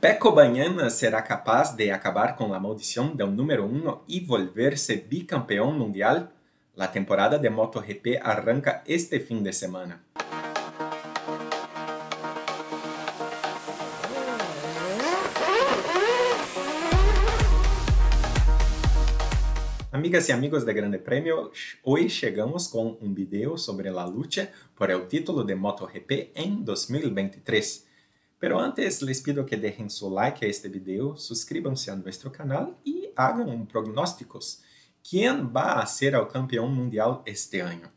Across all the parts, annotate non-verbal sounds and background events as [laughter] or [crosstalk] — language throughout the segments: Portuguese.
Pecco Bagnaia será capaz de acabar con la maldición del número uno y volverse bicampeón mundial? La temporada de MotoGP arranca este fin de semana. Amigas y amigos de Grande Premio, hoy llegamos con un video sobre la lucha por el título de MotoGP en 2023. Pero antes les pido que dejen su like a este video, suscríbanse a nuestro canal y hagan prognósticos. ¿Quién va a ser el campeón mundial este año?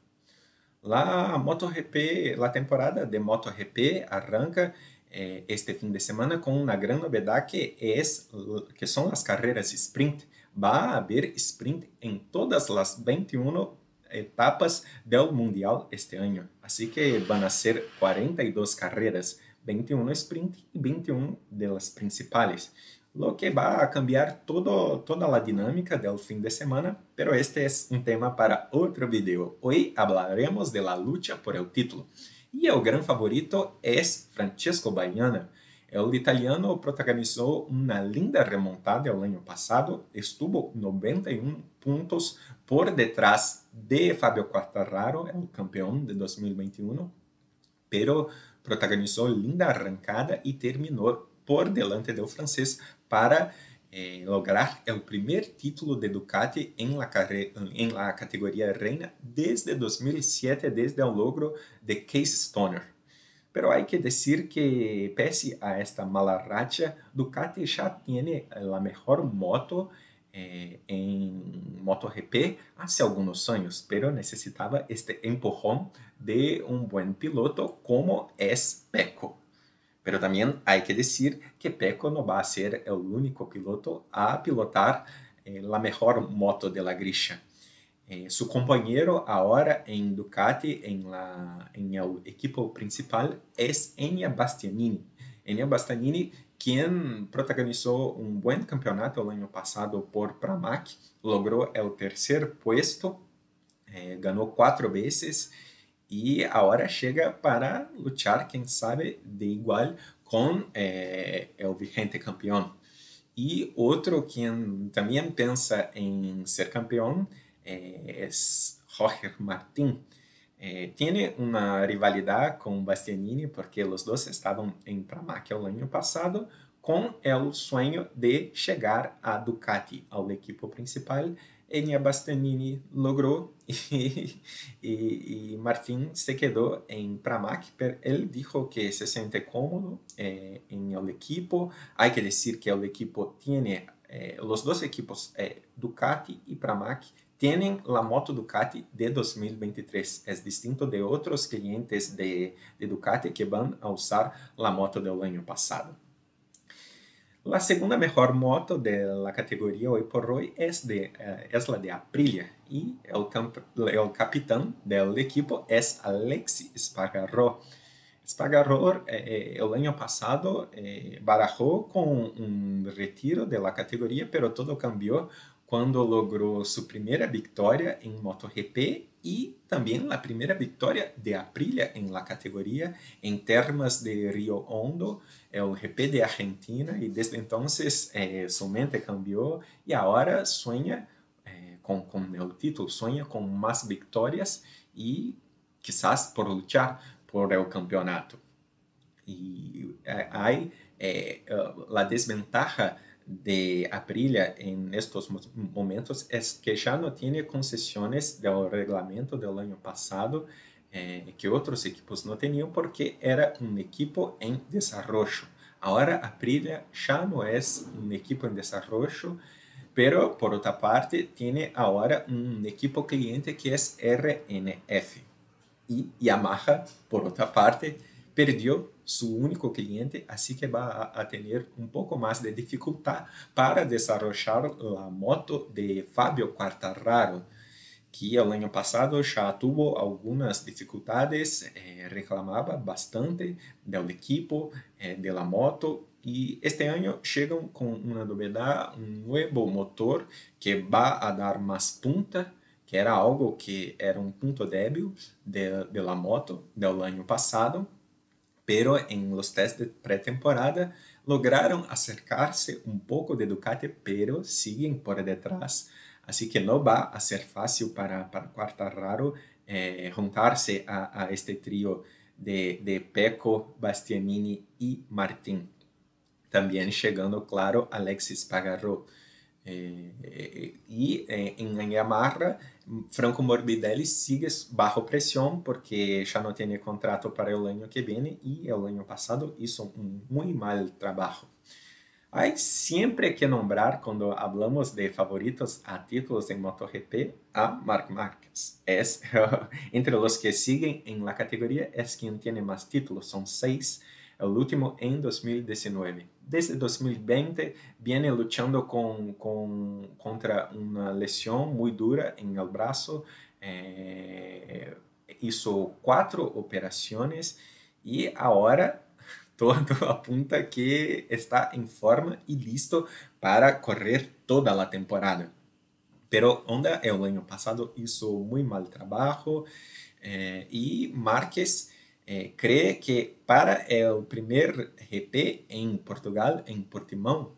La MotoGP, la temporada de MotoGP arranca eh, este fin de semana con una gran novedad que, es, que son las carreras sprint. Va a haber sprint en todas las 21 etapas del mundial este año. Así que van a ser 42 carreras 21 sprint y 21 de las principales, lo que va a cambiar todo, toda la dinámica del fin de semana, pero este es un tema para otro video. Hoy hablaremos de la lucha por el título. Y el gran favorito es Francesco Baiana. El italiano protagonizó una linda remontada el año pasado, estuvo 91 puntos por detrás de Fabio Quartararo, el campeón de 2021, pero protagonizó linda arrancada y terminó por delante del francés para eh, lograr el primer título de Ducati en la, la categoría reina desde 2007, desde el logro de Case Stoner. Pero hay que decir que pese a esta mala racha, Ducati ya tiene la mejor moto eh, en MotoGP hace algunos años, pero necesitaba este empujón de un buen piloto como es Pecco. Pero también hay que decir que Pecco no va a ser el único piloto a pilotar eh, mejor moto de la grilla. Eh, su compañero ahora en Ducati, en, la, en equipo principal, es Enya Bastianini. Enya Bastianini quien protagonizó un buen campeonato el año pasado por Pramac, logró el tercer puesto, eh, ganó cuatro veces y ahora llega para luchar, quién sabe, de igual con eh, el vigente campeón. Y otro quien también piensa en ser campeón eh, es Jorge Martín. Eh, tiene una rivalidad con Bastianini porque los dos estaban en Pramac el año pasado con el sueño de llegar a Ducati, al equipo principal. Enya Bastianini logró y, y, y, Martín se quedó en Pramac, pero él dijo que se siente cómodo eh, en el equipo. Hay que decir que el equipo tiene, eh, los dos equipos, Ducati y Pramac, tienen la moto Ducati de 2023. Es distinto de otros clientes de, de Ducati que van a usar la moto del año pasado. La segunda mejor moto de la categoría hoy por hoy es, de, uh, es la de Aprilia y el, el, capitán del equipo es Alexi Spargaró. Spargaró eh, el año pasado eh, barajó con un retiro de la categoría, pero todo cambió cuando logró su primera victoria en MotoGP y también la primera victoria de Aprilia en la categoría en Termas de Río Hondo, el GP de Argentina, y desde entonces eh, su mente cambió y ahora sueña eh, con, con, el título, sueña con más victorias y quizás por luchar por el campeonato. Y eh, hay la desventaja de Aprilia en estos momentos es que ya no tiene concesiones del reglamento del año pasado eh, que otros equipos no tenían porque era un equipo en desarrollo. Ahora Aprilia ya no es un equipo en desarrollo, pero por otra parte tiene ahora un equipo cliente que es RNF. Y Yamaha, por otra parte, perdió su único cliente, así que va a, tener un poco más de dificultad para desarrollar la moto de Fabio Quartararo, que el año pasado ya tuvo algunas dificultades, eh, reclamaba bastante del equipo, eh, de la moto, y este año llegan con una novedad, un nuevo motor que va a dar más punta, que era algo que era un punto débil de, de la moto del año pasado, pero en los test de pretemporada lograron acercarse un poco de Ducati, pero siguen por detrás. Así que no va a ser fácil para, para Quartararo eh, juntarse a, a, este trío de, de Pecco, Bastianini y Martín. También llegando, claro, Alexis Pagarro. Eh, y eh, en Yamaha, Franco Morbidelli sigue bajo presión porque ya no tiene contrato para el año que viene y el año pasado hizo un muy mal trabajo. Hay siempre que nombrar cuando hablamos de favoritos a títulos en MotoGP a Marc Marquez. Es [laughs] entre los que siguen en la categoría es quien tiene más títulos, son seis el último en 2019. Desde 2020 viene luchando con, con, contra una lesión muy dura en el brazo, eh, hizo cuatro operaciones y ahora [laughs] todo apunta que está en forma y listo para correr toda la temporada. Pero Honda el año pasado hizo muy mal trabajo eh, y Márquez eh, cree que para el primer GP en Portugal, en Portimão,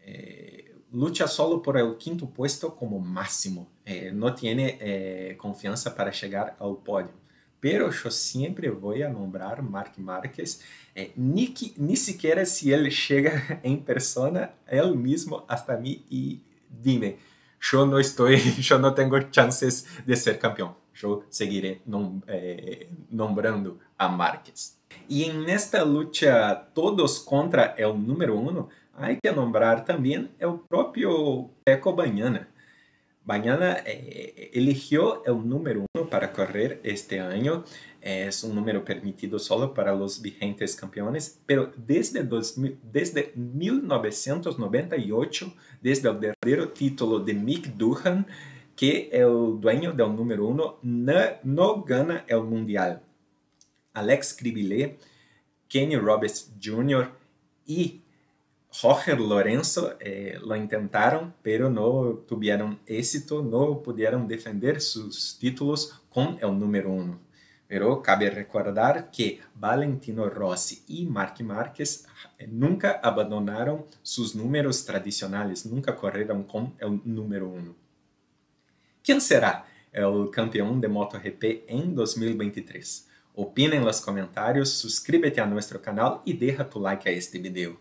eh, lucha solo por el quinto puesto como máximo. Eh, no tiene eh, confianza para llegar al podio. Pero yo siempre voy a nombrar Marc Márquez, eh, ni, ni siquiera si él llega [laughs] en persona, él mismo hasta mí y dime, yo no estoy, [laughs] yo no tengo chances de ser campeón. Yo seguiré nom, eh, nombrando a Márquez. Y en esta lucha todos contra el número uno, hay que nombrar también el propio Peco Bañana. Bañana eh, eligió el número uno para correr este año. Es un número permitido solo para los vigentes campeones, pero desde, 2000, desde 1998, desde el verdadero título de Mick Duhan, que é o dueño do número um no, gana o Mundial. Alex Cribillet, Kenny Roberts Jr. e Roger Lorenzo eh, lo intentaram, pero não tiveram êxito, não puderam defender seus títulos com o número 1. Pero cabe recordar que Valentino Rossi e Marc Marquez eh, nunca abandonaram seus números tradicionais, nunca correram com o número 1 quem será é o campeão de MotoGP em 2023? Opina em los comentários, suscríbete a nosso canal e deixa tu like a este vídeo.